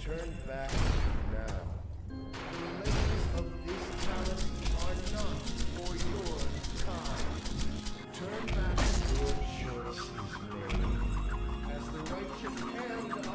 Turn back now. The remains of this palace are not for your kind. Turn back. Your choice is made. As the righteous hand